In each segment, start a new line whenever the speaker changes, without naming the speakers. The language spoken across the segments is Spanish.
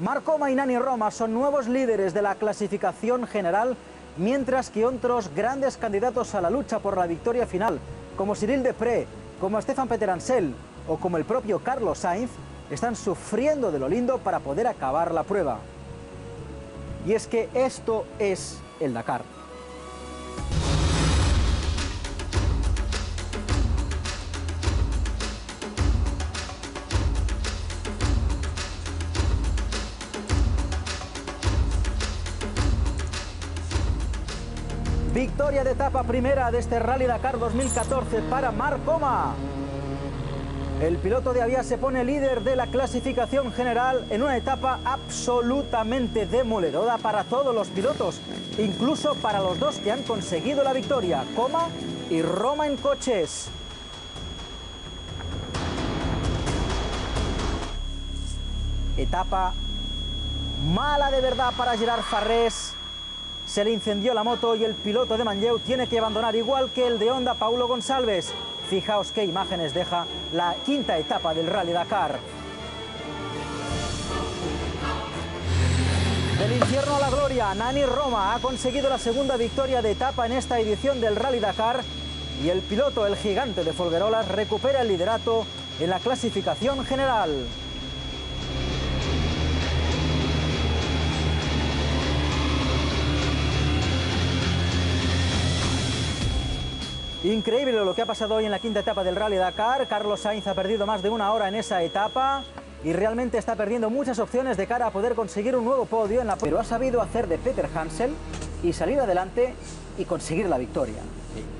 Marco Mainani y Roma son nuevos líderes de la clasificación general, mientras que otros grandes candidatos a la lucha por la victoria final, como Cyril Depré, como Stefan Peter Ansel o como el propio Carlos Sainz, están sufriendo de lo lindo para poder acabar la prueba. Y es que esto es el Dakar. De etapa primera de este Rally Dakar 2014 para Marc Coma. El piloto de Avia se pone líder de la clasificación general en una etapa absolutamente demoledora para todos los pilotos, incluso para los dos que han conseguido la victoria, Coma y Roma en coches. Etapa mala de verdad para Gerard Farrés se le incendió la moto y el piloto de Manlleu tiene que abandonar, igual que el de Honda Paulo González. Fijaos qué imágenes deja la quinta etapa del Rally Dakar. Del infierno a la gloria, Nani Roma ha conseguido la segunda victoria de etapa en esta edición del Rally Dakar y el piloto, el gigante de Folguerolas, recupera el liderato en la clasificación general. Increíble lo que ha pasado hoy en la quinta etapa del Rally Dakar. Carlos Sainz ha perdido más de una hora en esa etapa y realmente está perdiendo muchas opciones de cara a poder conseguir un nuevo podio en la pero ha sabido hacer de Peter Hansel y salir adelante y conseguir la victoria.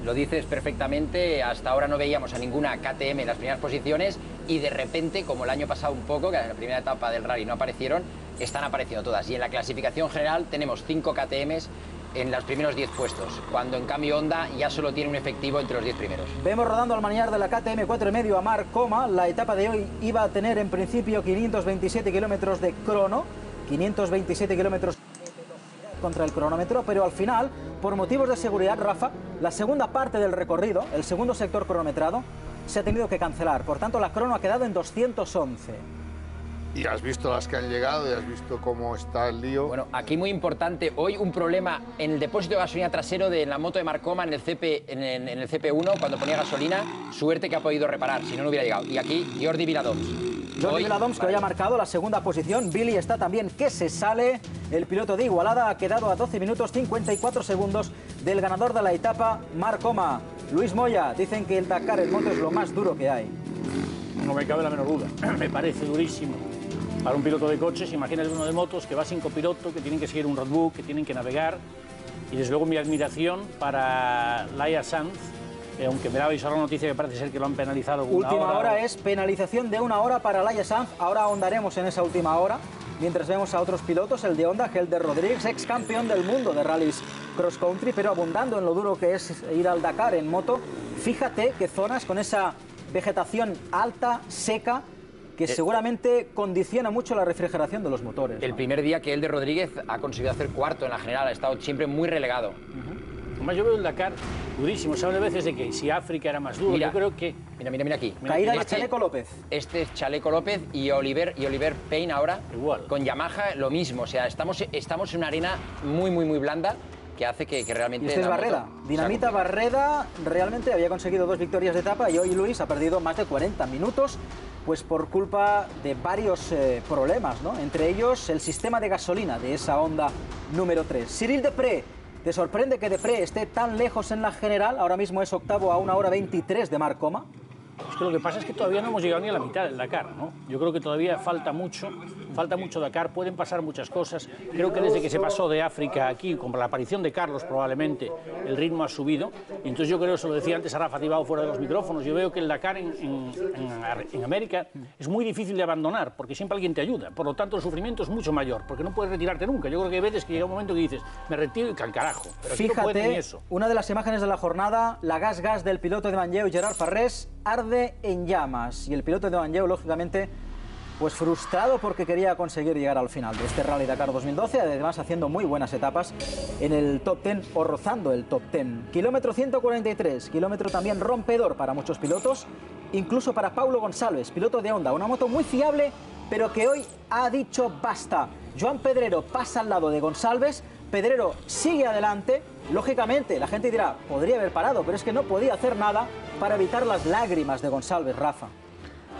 lo dices perfectamente, hasta ahora no veíamos a ninguna KTM en las primeras posiciones y de repente, como el año pasado un poco, que en la primera etapa del rally no aparecieron, están apareciendo todas. Y en la clasificación general tenemos cinco KTMs en los primeros 10 puestos, cuando en cambio Honda ya solo tiene un efectivo entre los 10 primeros.
Vemos rodando al maniar de la KTM 4,5 a Marc Coma. La etapa de hoy iba a tener en principio 527 kilómetros de crono, 527 kilómetros contra el cronómetro, pero al final, por motivos de seguridad, Rafa, la segunda parte del recorrido, el segundo sector cronometrado, se ha tenido que cancelar. Por tanto, la crono ha quedado en 211.
Y has visto las que han llegado y has visto cómo está el lío.
Bueno, aquí muy importante, hoy un problema en el depósito de gasolina trasero de la moto de Marcoma en el, CP, en, el CP1 cuando ponía gasolina. Suerte que ha podido reparar, si no, no hubiera llegado. Y aquí Jordi Viladoms.
Jordi Viladoms que hoy ha marcado la segunda posición. Billy está también que se sale. El piloto de Igualada ha quedado a 12 minutos 54 segundos del ganador de la etapa, Marcoma. Luis Moya, dicen que el Dakar en moto es lo más duro que hay.
No me cabe la menor duda. me parece durísimo para un piloto de coches, imagínate uno de motos que va sin copiloto, que tienen que seguir un roadbook, que tienen que navegar. Y desde luego mi admiración para Laia Sanz, eh, aunque me dabais ahora la noticia que parece ser que lo han penalizado.
última hora, es penalización de una hora para Laia Sanz. Ahora ahondaremos en esa última hora. Mientras vemos a otros pilotos, el de Honda, de Rodríguez, ex campeón del mundo de rallies cross country, pero abundando en lo duro que es ir al Dakar en moto. Fíjate que zonas con esa vegetación alta, seca, que eh, seguramente condiciona mucho la refrigeración de los motores.
El primer día que el de Rodríguez ha conseguido hacer cuarto en la general, ha estado siempre muy relegado.
Además, yo veo el Dakar durísimo. Se habla de veces de que si África era más duro, yo creo que...
Mira, mira, mira aquí.
Caída
de
este Chaleco López.
Este es Chaleco López y Oliver, y Oliver Payne ahora. Igual. Con Yamaha lo mismo. O sea, estamos, estamos en una arena muy, muy, muy blanda que hace que, realmente...
este es Barreda. Dinamita Barreda realmente había conseguido dos victorias de etapa y hoy Luis ha perdido más de 40 minutos pues por culpa de varios eh, problemas, ¿no? Entre ellos el sistema de gasolina de esa Honda número 3. Cyril Depré, ¿te sorprende que Depré esté tan lejos en la general? Ahora mismo es octavo a una hora 23 de Marcoma.
Es que lo que pasa es que todavía no hemos llegado ni a la mitad del Dakar, ¿no? Yo creo que todavía falta mucho, falta mucho Dakar, pueden pasar muchas cosas. Creo que desde que se pasó de África aquí, con la aparición de Carlos probablemente, el ritmo ha subido. Entonces yo creo, eso lo decía antes a Rafa Tibao fuera de los micrófonos, yo veo que el Dakar en, en, América es muy difícil de abandonar, porque siempre alguien te ayuda. Por lo tanto, el sufrimiento es mucho mayor, porque no puedes retirarte nunca. Yo creo que hay veces que llega un momento que dices, me retiro y carajo.
Pero Fíjate, eso. una de las imágenes de la jornada, la gas-gas del piloto de Manlleu, Gerard Farrés, arde en llamas y el piloto de Banjeo, lógicamente, pues frustrado porque quería conseguir llegar al final de este Rally Dakar 2012, además haciendo muy buenas etapas en el top 10 o rozando el top 10. Kilómetro 143, kilómetro también rompedor para muchos pilotos, incluso para Paulo González, piloto de Honda, una moto muy fiable pero que hoy ha dicho basta. Joan Pedrero pasa al lado de González, Pedrero sigue adelante, lógicamente la gente dirá, podría haber parado, pero es que no podía hacer nada para evitar las lágrimas de González, Rafa.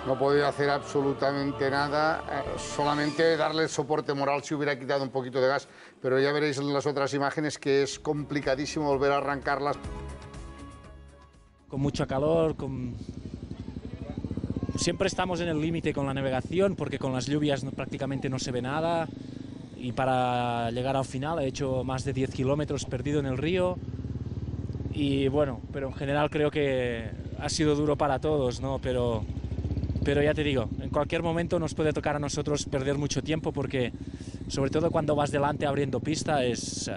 No podía hacer absolutamente nada, eh, solamente darle soporte moral si hubiera quitado un poquito de gas, pero ya veréis en las otras imágenes que es complicadísimo volver a arrancarlas.
Con mucho calor, con... siempre estamos en el límite con la navegación porque con las lluvias no- prácticamente no se ve nada y para llegar al final he hecho más de 10 kilómetros perdido en el río y bueno, pero en general creo que ha sido duro para todos, ¿no? Pero, pero ya te digo, en cualquier momento nos puede tocar a nosotros perder mucho tiempo porque sobre todo cuando vas delante abriendo pista es, eh,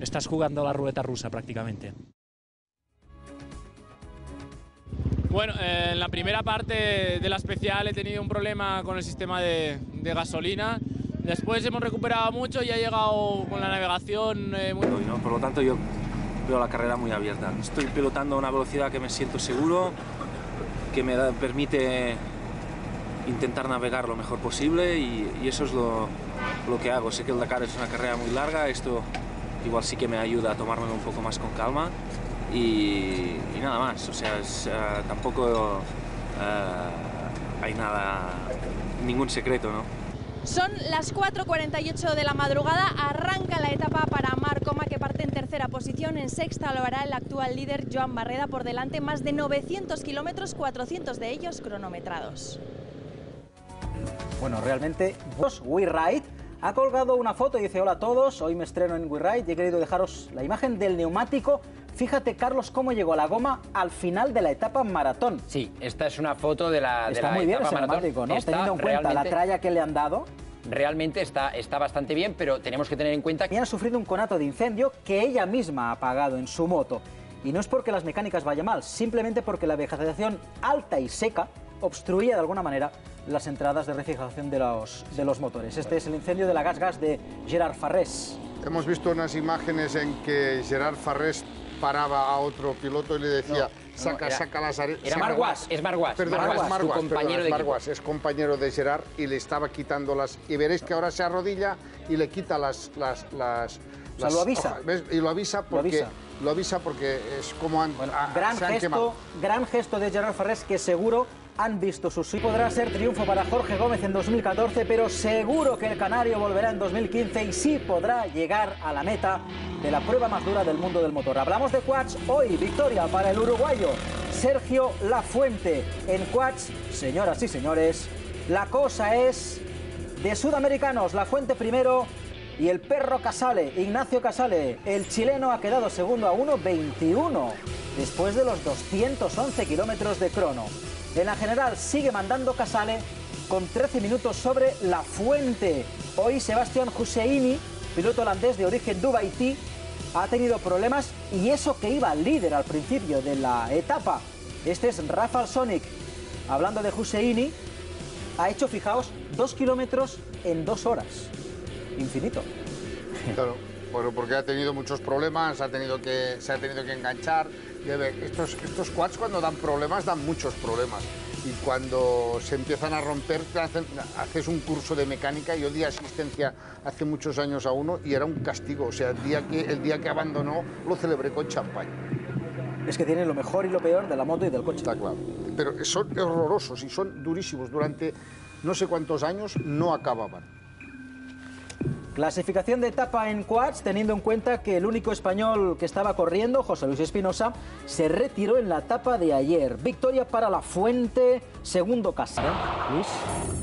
estás jugando la ruleta rusa prácticamente.
Bueno, eh, en la primera parte de la especial he tenido un problema con el sistema de, de gasolina. Después hemos recuperado mucho y ha llegado con la navegación eh, muy...
hoy, ¿no? Por lo tanto, yo veo la carrera muy abierta. Estoy pilotando a una velocidad que me siento seguro, que me da- permite intentar navegar lo mejor posible y, y eso es lo, lo que hago. Sé que el Dakar es una carrera muy larga, esto igual sí que me ayuda a tomármelo un poco más con calma y, y nada más. O sea, es, eh, tampoco eh, hay nada, ningún secreto, ¿no?
Son las 4.48 de la madrugada, arranca la etapa para Marcoma que parte en tercera posición, en sexta lo hará el actual líder Joan Barreda por delante, más de 900 kilómetros, 400 de ellos cronometrados.
Bueno, realmente, vos, WeRide ha colgado una foto y dice, hola a todos, hoy me estreno en WeRide y he querido dejaros la imagen del neumático. Fíjate, Carlos, cómo llegó la goma al final de la etapa maratón.
Sí, esta es una foto de la, de
Está
la
muy bien
etapa
ese
maratón.
neumático, ¿no?
Está
Teniendo en cuenta la tralla que le han dado.
Realmente está, está bastante bien, pero tenemos que tener en cuenta que
Y ha sufrido un conato de incendio que ella misma ha apagado en su moto. Y no es porque las mecánicas vayan mal, simplemente porque la vegetación alta y seca obstruía de alguna manera las entradas de refrigeración de los, de los motores. Este es el incendio de la Gas Gas de Gerard Farrés.
Hemos visto unas imágenes en que Gerard Farrés paraba a otro piloto y le decía, saca,
era-
saca las arenas.
era Marguas, es Marguas,
Perdón,
Marguas,
es Marguas,
compañero
perdón, es
de.
Marguas, es compañero de Gerard y le estaba quitando las... Y veréis que ahora se arrodilla y le quita las... las, las
O sea,
las
lo avisa.
hojas, ¿ves? Y lo avisa porque...
avisa.
Lo avisa porque es como han, a-
Gran
se han
gesto,
quemado.
gran gesto de Gerard Farrés que seguro han visto sus sí podrá ser triunfo para Jorge Gómez en 2014, pero seguro que el canario volverá en 2015 y sí podrá llegar a la meta de la prueba más dura del mundo del motor. Hablamos de quads hoy, victoria para el uruguayo Sergio Lafuente en quads, señoras y señores. La cosa es de sudamericanos, Lafuente primero y el perro Casale, Ignacio Casale, el chileno ha quedado segundo a 1.21 después de los 211 kilómetros de crono. En la general sigue mandando Casale con 13 minutos sobre La Fuente. Hoy Sebastián Husseini, piloto holandés de origen dubaití, ha tenido problemas y eso que iba líder al principio de la etapa. Este es Rafael Sonic. Hablando de Husseini, ha hecho, fijaos, dos kilómetros en dos horas. Infinito.
Claro, bueno, porque ha tenido muchos problemas, ha tenido que, se ha tenido que enganchar. Debe- estos, estos quads cuando dan problemas dan muchos problemas. Y cuando se empiezan a romper, hacen- haces un curso de mecánica. Yo di asistencia hace muchos años a uno y era un castigo. O sea, el día que, el día que abandonó lo celebré con champán.
Es que tiene lo mejor y lo peor de la moto y del coche.
Está claro. Pero son horrorosos y son durísimos. Durante no sé cuántos años no acababan.
Clasificación de etapa en quads, teniendo en cuenta que el único español que estaba corriendo, José Luis Espinosa, se retiró en la etapa de ayer. Victoria para la Fuente, segundo Casal. Luis.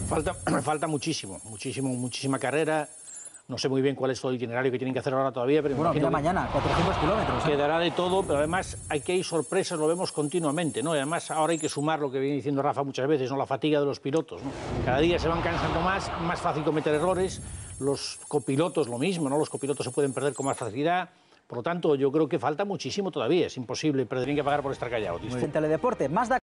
Falta, falta muchísimo, muchísimo, muchísima carrera. No sé muy bien cuál es todo el itinerario que tienen que hacer ahora todavía, pero
Bueno, mira mañana, 400 kilómetros. ¿eh?
quedará de todo, pero además aquí hay sorpresas, lo vemos continuamente, ¿no? Y además ahora hay que sumar lo que viene diciendo Rafa muchas veces, ¿no? La fatiga de los pilotos, ¿no? Cada día se van cansando más, más fácil cometer errores, los copilotos lo mismo, ¿no? Los copilotos se pueden perder con más facilidad. Por lo tanto, yo creo que falta muchísimo todavía, es imposible, pero tienen que pagar por estar callados.
Teledeporte, Mazda